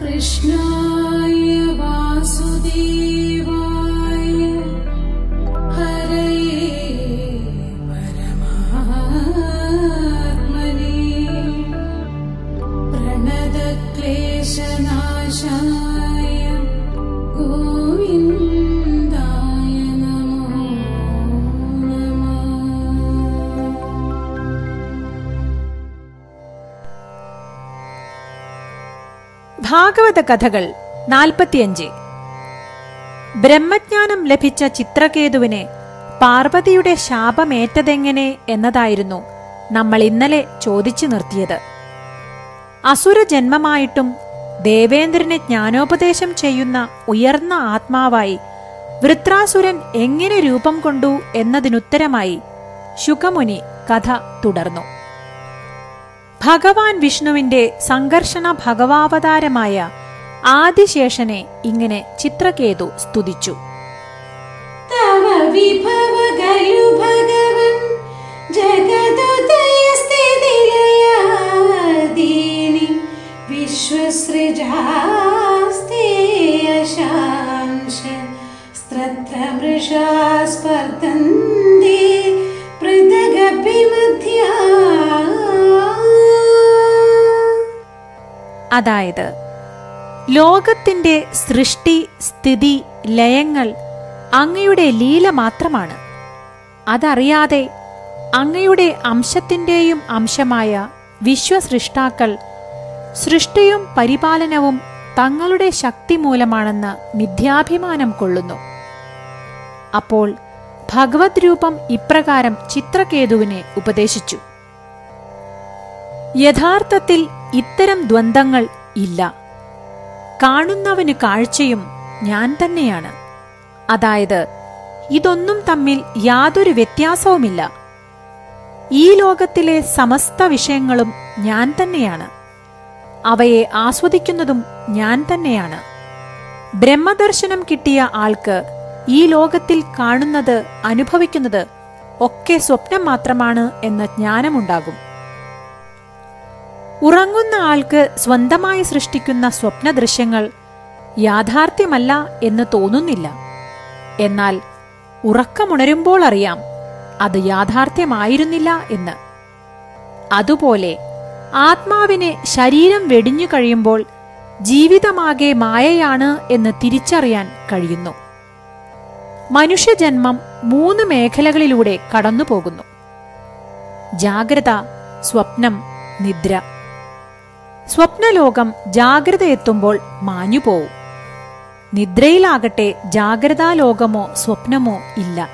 कृष्णाय वासुदेव ഭാഗവത കഥകൾ നാൽപ്പത്തിയഞ്ച് ബ്രഹ്മജ്ഞാനം ലഭിച്ച ചിത്രകേതുവിന് പാർവതിയുടെ ശാപമേറ്റതെങ്ങനെ എന്നതായിരുന്നു നമ്മൾ ഇന്നലെ ചോദിച്ചു നിർത്തിയത് അസുര ജന്മമായിട്ടും ദേവേന്ദ്രനെ ജ്ഞാനോപദേശം ചെയ്യുന്ന ഉയർന്ന ആത്മാവായി വൃത്രാസുരൻ എങ്ങനെ രൂപം കൊണ്ടു എന്നതിനുത്തരമായി ശുഖമുനി കഥ തുടർന്നു ഭഗവാൻ വിഷ്ണുവിന്റെ സംഘർഷണ ഭഗവാവതാരമായ ആദിശേഷനെ ഇങ്ങനെ ചിത്രകേതു സ്തുതിച്ചു. തവ വിഭവ പൃഥഗപി മധ്യാ അതായത് ലോകത്തിന്റെ സൃഷ്ടി സ്ഥിതി ലയങ്ങൾ അങ്ങയുടെ ലീല മാത്രമാണ്. അതറിയാതെ അങ്ങയുടെ അംശത്തിന്റെയും അംശമായ വിശ്വസൃഷ്ടാക്കൾ സൃഷ്ടിയും പരിപാലനവും തങ്ങളുടെ ശക്തി മൂലമാണെന്ന് മിഥ്യാഭിമാനം കൊള്ളുന്നു. അപ്പോൾ ഭഗവത് രൂപം ഇപ്രകാരം ചിത്രകേതുവിനെ ഉപദേശിച്ചു. യഥാർത്ഥത്തിൽ ഇത്തരം ദ്വന്ദ്ങ്ങൾ ഇല്ല. കാണുന്നവന് കാഴ്ചയും ഞാൻ തന്നെയാണ്. അതായത് ഇതൊന്നും തമ്മിൽ യാതൊരു വ്യത്യാസവുമില്ല. ഈ ലോകത്തിലെ സമസ്ത വിഷയങ്ങളും ഞാൻ തന്നെയാണ്. അവയെ ആസ്വദിക്കുന്നതും ഞാൻ തന്നെയാണ്. ബ്രഹ്മദർശനം കിട്ടിയ ആൾക്ക് ഈ ലോകത്തിൽ കാണുന്നത് അനുഭവിക്കുന്നത് ഒക്കെ സ്വപ്നം മാത്രമാണ് എന്ന ജ്ഞാനമുണ്ടാകും. ഉറങ്ങുന്ന ആൾക്ക് സ്വന്തമായി സൃഷ്ടിക്കുന്ന സ്വപ്ന ദൃശ്യങ്ങൾ യാഥാർത്ഥ്യമല്ല എന്ന് തോന്നുന്നില്ല. എന്നാൽ ഉറക്കമുണരുമ്പോൾ അറിയാം അത് യാഥാർത്ഥ്യമായിരുന്നില്ല എന്ന്. അതുപോലെ ആത്മാവിനെ ശരീരം വെടിഞ്ഞു കഴിയുമ്പോൾ ജീവിതമാകെ മായയാണ് എന്ന് തിരിച്ചറിയാൻ കഴിയുന്നു. മനുഷ്യജന്മം മൂന്ന് മേഖലകളിലൂടെ കടന്നുപോകുന്നു. ജാഗ്രത സ്വപ്നം നിദ്ര. സ്വപ്നലോകം ജാഗ്രത എത്തുമ്പോൾ മാഞ്ഞുപോവും. നിദ്രയിലാകട്ടെ ജാഗ്രതാലോകമോ സ്വപ്നമോ ഇല്ല.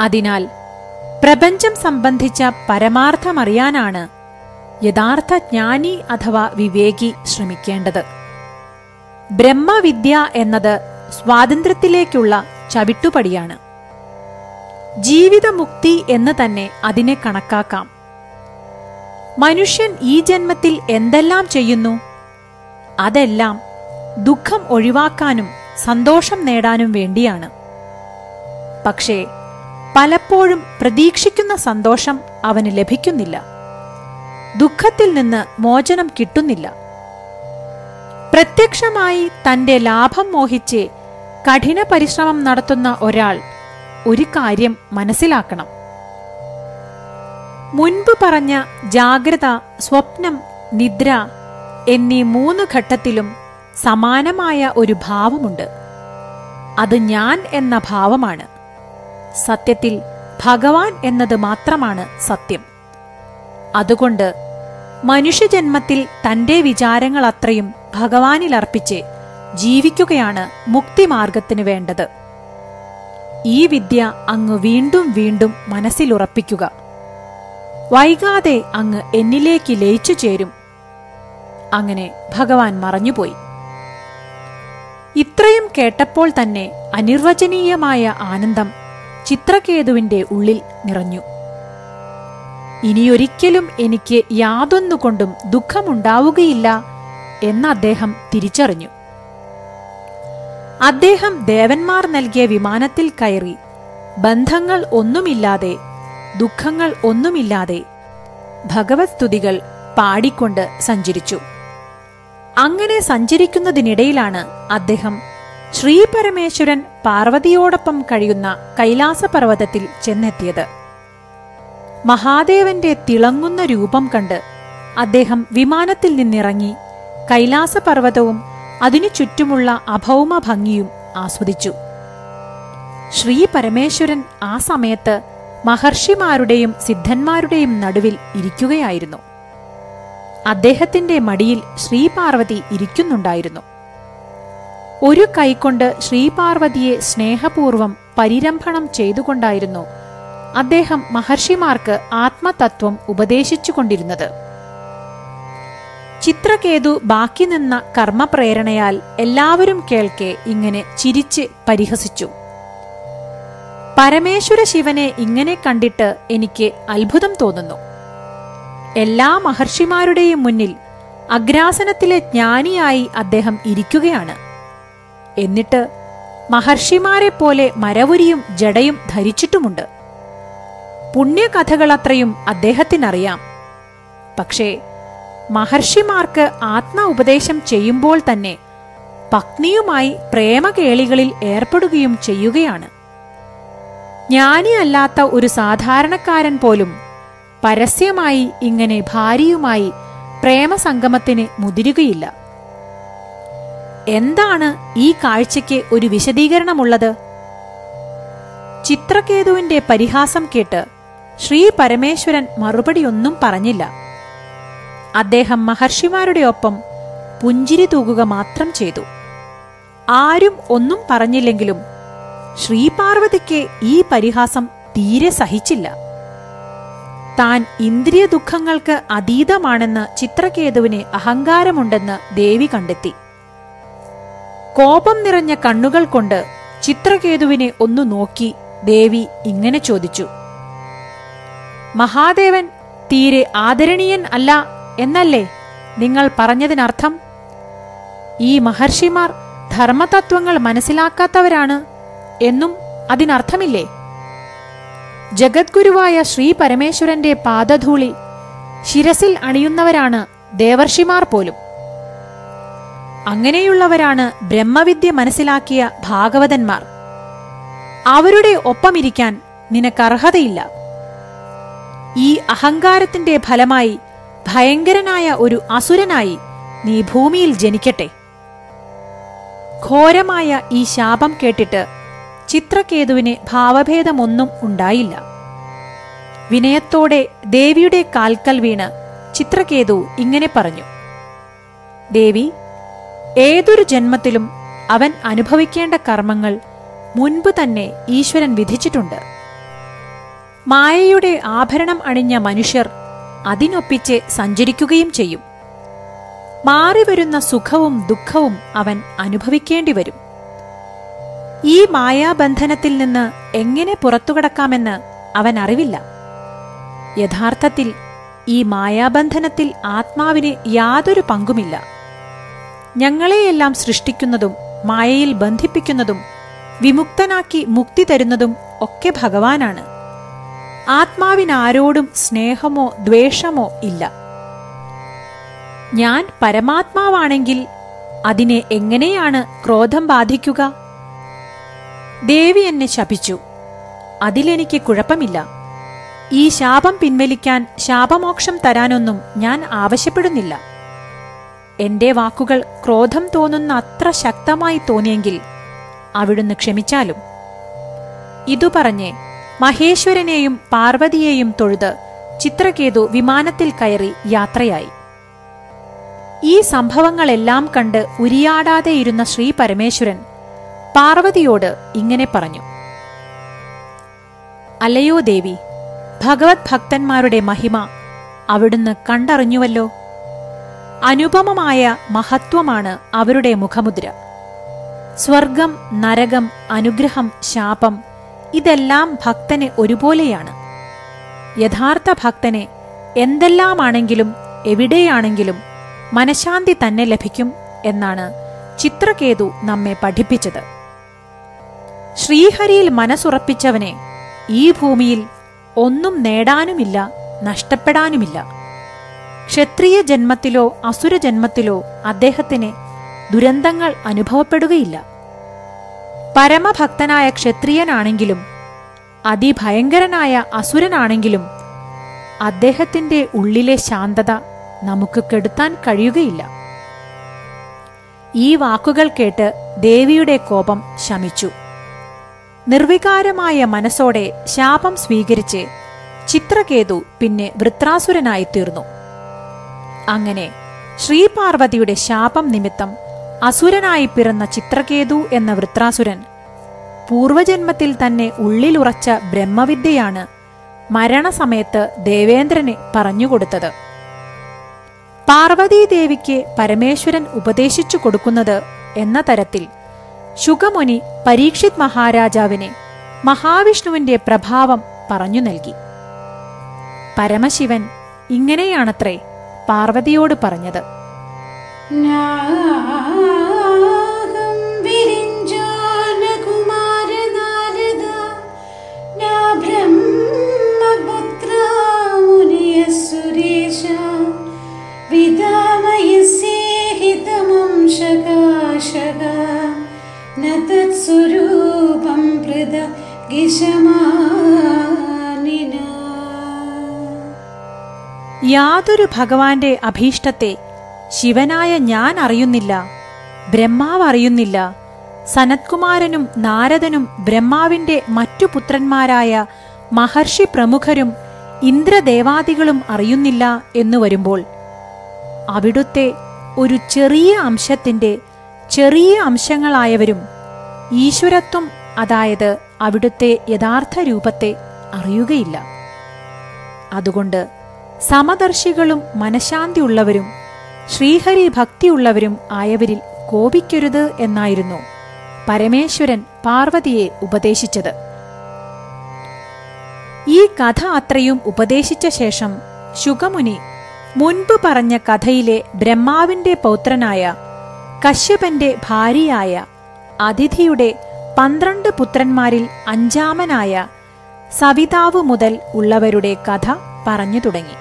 അതിനാൽ പ്രപഞ്ചം സംബന്ധിച്ച പരമാർത്ഥമറിയാനാണ് യഥാർത്ഥ ജ്ഞാനി അഥവാ വിവേകി ശ്രമിക്കേണ്ടത്. ബ്രഹ്മവിദ്യ എന്നത് സ്വാതന്ത്ര്യത്തിലേക്കുള്ള ചവിട്ടുപടിയാണ്. ജീവിതമുക്തി എന്ന് തന്നെ അതിനെ കണക്കാക്കാം. മനുഷ്യൻ ഈ ജന്മത്തിൽ എന്തെല്ലാം ചെയ്യുന്നു? അതെല്ലാം ദുഃഖം ഒഴിവാക്കാനും സന്തോഷം നേടാനും വേണ്ടിയാണ്. പക്ഷേ പലപ്പോഴും പ്രതീക്ഷിക്കുന്ന സന്തോഷം അവന് ലഭിക്കുന്നില്ല. ദുഃഖത്തിൽ നിന്ന് മോചനം കിട്ടുന്നില്ല. പ്രത്യക്ഷമായി തന്റെ ലാഭം മോഹിച്ച് കഠിന പരിശ്രമം നടത്തുന്ന ഒരാൾ ഒരു കാര്യം മനസ്സിലാക്കണം. മുൻപ് പറഞ്ഞ ജാഗ്രത സ്വപ്നം നിദ്ര എന്നീ മൂന്ന് ഘട്ടത്തിലും സമാനമായ ഒരു ഭാവമുണ്ട്. അത് ഞാൻ എന്ന ഭാവമാണ്. സത്യത്തിൽ ഭഗവാൻ എന്നത് മാത്രമാണ് സത്യം. അതുകൊണ്ട് മനുഷ്യജന്മത്തിൽ തന്റെ വിചാരങ്ങൾ അത്രയും ഭഗവാനിൽ അർപ്പിച്ച് ജീവിക്കുകയാണ് മുക്തിമാർഗത്തിന് വേണ്ടത്. ഈ വിദ്യ അങ്ങ് വീണ്ടും വീണ്ടും മനസ്സിലുറപ്പിക്കുക. വൈകാതെ അങ്ങ് എന്നിലേക്ക് ലയിച്ചു ചേരും. അങ്ങനെ ഭഗവാൻ മറഞ്ഞുപോയി. ഇത്രയും കേട്ടപ്പോൾ തന്നെ അനിർവചനീയമായ ആനന്ദം ചിത്രകേതുവിന്റെ ഉള്ളിൽ നിറഞ്ഞു. ഇനിയൊരിക്കലും എനിക്ക് യാതൊന്നുകൊണ്ടും ദുഃഖമുണ്ടാവുകയില്ല എന്ന് അദ്ദേഹം തിരിച്ചറിഞ്ഞു. അദ്ദേഹം ദേവന്മാർ നൽകിയ വിമാനത്തിൽ കയറി ബന്ധങ്ങൾ ഒന്നുമില്ലാതെ ദുഃഖങ്ങൾ ഒന്നുമില്ലാതെ ഭഗവത് സ്തുതികൾ പാടിക്കൊണ്ട് സഞ്ചരിച്ചു. അങ്ങനെ സഞ്ചരിക്കുന്നതിനിടയിലാണ് അദ്ദേഹം ശ്രീ പരമേശ്വരൻ പാർവതിയോടൊപ്പം കഴിയുന്ന കൈലാസപർവതത്തിൽ ചെന്നെത്തിയത്. മഹാദേവന്റെ തിളങ്ങുന്ന രൂപം കണ്ട് അദ്ദേഹം വിമാനത്തിൽ നിന്നിറങ്ങി കൈലാസപർവതവും അതിനു ചുറ്റുമുള്ള അഭൗമ ഭംഗിയും ആസ്വദിച്ചു. ശ്രീ പരമേശ്വരൻ ആ സമയത്ത് മഹർഷിമാരുടെയും സിദ്ധന്മാരുടെയും നടുവിൽ ഇരിക്കുകയായിരുന്നു. അദ്ദേഹത്തിന്റെ മടിയിൽ ശ്രീപാർവതി ഇരിക്കുന്നുണ്ടായിരുന്നു. ഒരു കൈകൊണ്ട് ശ്രീപാർവതിയെ സ്നേഹപൂർവം പരിരംഭണം ചെയ്തുകൊണ്ടായിരുന്നു അദ്ദേഹം മഹർഷിമാർക്ക് ആത്മതത്വം ഉപദേശിച്ചുകൊണ്ടിരുന്നത്. ചിത്രകേതു ബാക്കി നിന്ന കർമ്മപ്രേരണയാൽ എല്ലാവരും കേൾക്കെ ഇങ്ങനെ ചിരിച്ച് പരിഹസിച്ചു. പരമേശ്വര ശിവനെ ഇങ്ങനെ കണ്ടിട്ട് എനിക്ക് അത്ഭുതം തോന്നുന്നു. എല്ലാ മഹർഷിമാരുടെയും മുന്നിൽ അഗ്രാസനത്തിലെ ജ്ഞാനിയായി അദ്ദേഹം ഇരിക്കുകയാണ്. എന്നിട്ട് മഹർഷിമാരെ പോലെ മരവുരിയും ജടയും ധരിച്ചിട്ടുമുണ്ട്. പുണ്യകഥകളത്രയും അദ്ദേഹത്തിനറിയാം. പക്ഷേ മഹർഷിമാർക്ക് ആത്മ ഉപദേശം ചെയ്യുമ്പോൾ തന്നെ പത്നിയുമായി പ്രേമകേളികളിൽ ഏർപ്പെടുകയും ചെയ്യുകയാണ്. ജ്ഞാനിയല്ലാത്ത ഒരു സാധാരണക്കാരൻ പോലും പരസ്യമായി ഇങ്ങനെ ഭാര്യയുമായി പ്രേമസംഗമത്തിന് മുതിരുകയില്ല. എന്താണ് ഈ കാഴ്ചയ്ക്ക് ഒരു വിശദീകരണമുള്ളത്? ചിത്രകേതുവിന്റെ പരിഹാസം കേട്ട് ശ്രീ പരമേശ്വരൻ മറുപടിയൊന്നും പറഞ്ഞില്ല. അദ്ദേഹം മഹർഷിമാരുടെ ഒപ്പം പുഞ്ചിരി തൂകുക മാത്രം ചെയ്തു. ആരും ഒന്നും പറഞ്ഞില്ലെങ്കിലും ശ്രീപാർവതിക്ക് ഈ പരിഹാസം തീരെ സഹിച്ചില്ല. താൻ ഇന്ദ്രിയ ദുഃഖങ്ങൾക്ക് അതീതമാണെന്ന് ചിത്രകേതുവിന് അഹങ്കാരമുണ്ടെന്ന് ദേവി കണ്ടെത്തി. കോപം നിറഞ്ഞ കണ്ണുകൾ കൊണ്ട് ചിത്രകേതുവിനെ ഒന്നു നോക്കി ദേവി ഇങ്ങനെ ചോദിച്ചു. മഹാദേവൻ തീരെ ആദരണീയൻ അല്ല എന്നല്ലേ നിങ്ങൾ പറഞ്ഞതിനർത്ഥം? ഈ മഹർഷിമാർ ധർമ്മതത്വങ്ങൾ മനസ്സിലാക്കാത്തവരാണ് എന്നും അതിനർത്ഥമില്ലേ? ജഗദ്ഗുരുവായ ശ്രീ പരമേശ്വരന്റെ പാദധൂളി ശിരസിൽ അണിയുന്നവരാണ് ദേവർഷിമാർ പോലും. അങ്ങനെയുള്ളവരാണ് ബ്രഹ്മവിദ്യ മനസ്സിലാക്കിയ ഭാഗവതന്മാർ. അവരുടെ ഒപ്പമിരിക്കാൻ നിനക്കർഹതയില്ല. ഈ അഹങ്കാരത്തിന്റെ ഫലമായി ഭയങ്കരനായ ഒരു അസുരനായി നീ ഭൂമിയിൽ ജനിക്കട്ടെ. ഘോരമായ ഈ ശാപം കേട്ടിട്ട് ചിത്രകേതുവിന് ഭാവഭേദമൊന്നും ഉണ്ടായില്ല. വിനയത്തോടെ ദേവിയുടെ കാൽക്കൽ വീണ് ചിത്രകേതു ഇങ്ങനെ പറഞ്ഞു. ദേവി ഏതൊരു ജന്മത്തിലും അവൻ അനുഭവിക്കേണ്ട കർമ്മങ്ങൾ മുൻപ് തന്നെ ഈശ്വരൻ വിധിച്ചിട്ടുണ്ട്. മായയുടെ ആഭരണം അണിഞ്ഞ മനുഷ്യർ അതിനൊപ്പിച്ച് സഞ്ചരിക്കുകയും ചെയ്യും. മാറിവരുന്ന സുഖവും ദുഃഖവും അവൻ അനുഭവിക്കേണ്ടി വരും ഈ മായാബന്ധനത്തിൽ നിന്ന് എങ്ങനെ പുറത്തുകടക്കാമെന്ന് അവൻ അറിവില്ല. യഥാർത്ഥത്തിൽ ഈ മായാബന്ധനത്തിൽ ആത്മാവിന് യാതൊരു പങ്കുമില്ല. ഞങ്ങളെയെല്ലാം സൃഷ്ടിക്കുന്നതും മായയിൽ ബന്ധിപ്പിക്കുന്നതും വിമുക്തനാക്കി മുക്തി തരുന്നതും ഒക്കെ ഭഗവാനാണ്. ആത്മാവിനാരോടും സ്നേഹമോ ദ്വേഷമോ ഇല്ല. ഞാൻ പരമാത്മാവാണെങ്കിൽ അതിനെ എങ്ങനെയാണ് ക്രോധം ബാധിക്കുക? ദേവി എന്നെ ശപിച്ചു. അതിലെനിക്ക് കുഴപ്പമില്ല. ഈ ശാപം പിൻവലിക്കാൻ ശാപമോക്ഷം തരാനൊന്നും ഞാൻ ആവശ്യപ്പെടുന്നില്ല. എന്റെ വാക്കുകൾ ക്രോധം തോന്നുന്ന അത്ര ശക്തമായി തോന്നിയെങ്കിൽ അവിടുന്ന് ക്ഷമിച്ചാലും. ഇതു പറഞ്ഞ് മഹേശ്വരനെയും പാർവതിയെയും തൊഴുത് ചിത്രകേതു വിമാനത്തിൽ കയറി യാത്രയായി. ഈ സംഭവങ്ങളെല്ലാം കണ്ട് ഉരിയാടാതെ ഇരുന്ന ശ്രീ പരമേശ്വരൻ പാർവതിയോട് ഇങ്ങനെ പറഞ്ഞു. അല്ലയോ ദേവി ഭഗവത് ഭക്തന്മാരുടെ മഹിമ അവിടുന്ന് കണ്ടറിഞ്ഞുവല്ലോ. അനുപമമായ മഹത്വമാണ് അവരുടെ മുഖമുദ്ര. സ്വർഗം നരകം അനുഗ്രഹം ശാപം ഇതെല്ലാം ഭക്തനെ ഒരുപോലെയാണ്. യഥാർത്ഥ ഭക്തനെ എന്തെല്ലാമാണെങ്കിലും എവിടെയാണെങ്കിലും മനഃശാന്തി തന്നെ ലഭിക്കും എന്നാണ് ചിത്രകേതു നമ്മെ പഠിപ്പിച്ചത്. ശ്രീഹരിയിൽ മനസ്സുറപ്പിച്ചവനെ ഈ ഭൂമിയിൽ ഒന്നും നേടാനുമില്ല നഷ്ടപ്പെടാനുമില്ല. ക്ഷത്രിയ ജന്മത്തിലോ അസുര ജന്മത്തിലോ അദ്ദേഹത്തിന് ദുരന്തങ്ങൾ അനുഭവപ്പെടുകയില്ല. പരമഭക്തനായ ക്ഷത്രിയനാണെങ്കിലും അതിഭയങ്കരനായ അസുരനാണെങ്കിലും അദ്ദേഹത്തിന്റെ ഉള്ളിലെ ശാന്തത നമുക്ക് കെടുത്താൻ കഴിയുകയില്ല. ഈ വാക്കുകൾ കേട്ട് ദേവിയുടെ കോപം ശമിച്ചു. നിർവികാരമായ മനസ്സോടെ ശാപം സ്വീകരിച്ച് ചിത്രകേതു പിന്നെ വൃത്രാസുരനായി തീർന്നു. അങ്ങനെ ശ്രീപാർവതിയുടെ ശാപം നിമിത്തം അസുരനായി പിറന്ന ചിത്രകേതു എന്ന വൃത്രാസുരൻ പൂർവജന്മത്തിൽ തന്നെ ഉള്ളിലുറച്ച ബ്രഹ്മവിദ്യയാണ് മരണസമയത്ത് ദേവേന്ദ്രന് പറഞ്ഞുകൊടുത്തത്. പാർവതീദേവിക്ക് പരമേശ്വരൻ ഉപദേശിച്ചു കൊടുക്കുന്നത് എന്ന തരത്തിൽ ശുഗമുനി പരീക്ഷിത് മഹാരാജാവിനെ മഹാവിഷ്ണുവിന്റെ പ്രഭാവം പറഞ്ഞു നൽകി. പരമശിവൻ ഇങ്ങനെയാണത്രേ പാർവതിയോട് പറഞ്ഞത്. നാഹം യാതൊരു ഭഗവാന്റെ അഭീഷ്ടത്തെ ശിവനായ ഞാൻ അറിയുന്നില്ല ബ്രഹ്മാവ് അറിയുന്നില്ല. സനത്കുമാരനും നാരദനും ബ്രഹ്മാവിന്റെ മറ്റു പുത്രന്മാരായ മഹർഷി പ്രമുഖരും ഇന്ദ്രദേവാദികളും അറിയുന്നില്ല എന്നു വരുമ്പോൾ അവിടുത്തെ ഒരു ചെറിയ അംശത്തിന്റെ ചെറിയ അംശങ്ങളായവരും ഈശ്വരത്വം അതായത് അവിടുത്തെ യഥാർത്ഥ രൂപത്തെ അറിയുകയില്ല. അതുകൊണ്ട് സമദർശികളും മനഃശാന്തിയുള്ളവരും ശ്രീഹരി ഭക്തിയുള്ളവരും ആയവരിൽ കോപിക്കരുത് എന്നായിരുന്നു പരമേശ്വരൻ പാർവതിയെ ഉപദേശിച്ചത്. ഈ കഥ അത്രയും ഉപദേശിച്ച ശേഷം ശുഗമുനി മുൻപ് പറഞ്ഞ കഥയിലെ ബ്രഹ്മാവിന്റെ പൗത്രനായ കശ്യപന്റെ ഭാര്യയായ അതിഥിയുടെ പന്ത്രണ്ട് പുത്രന്മാരിൽ അഞ്ചാമനായ സവിതാവ് മുതൽ ഉള്ളവരുടെ കഥ പറഞ്ഞു തുടങ്ങി.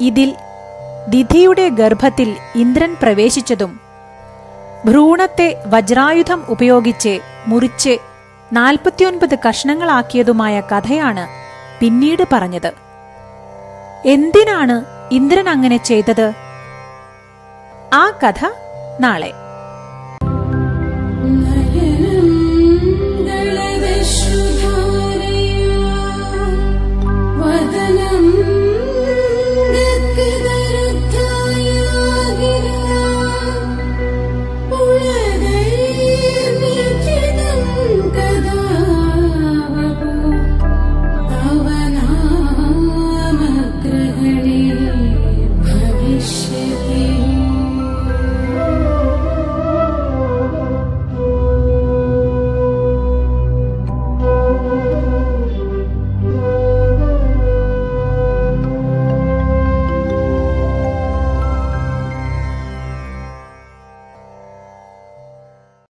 ഇതിൽ ദിധിയുടെ ഗർഭത്തിൽ ഇന്ദ്രൻ പ്രവേശിച്ചതും ഭ്രൂണത്തെ വജ്രായുധം ഉപയോഗിച്ച് മുറിച്ച് നാൽപ്പത്തിയൊൻപത് കഷ്ണങ്ങളാക്കിയതുമായ കഥയാണ് പിന്നീട് പറഞ്ഞത്. എന്തിനാണ് ഇന്ദ്രൻ അങ്ങനെ ചെയ്തത്? ആ കഥ നാളെ. within it.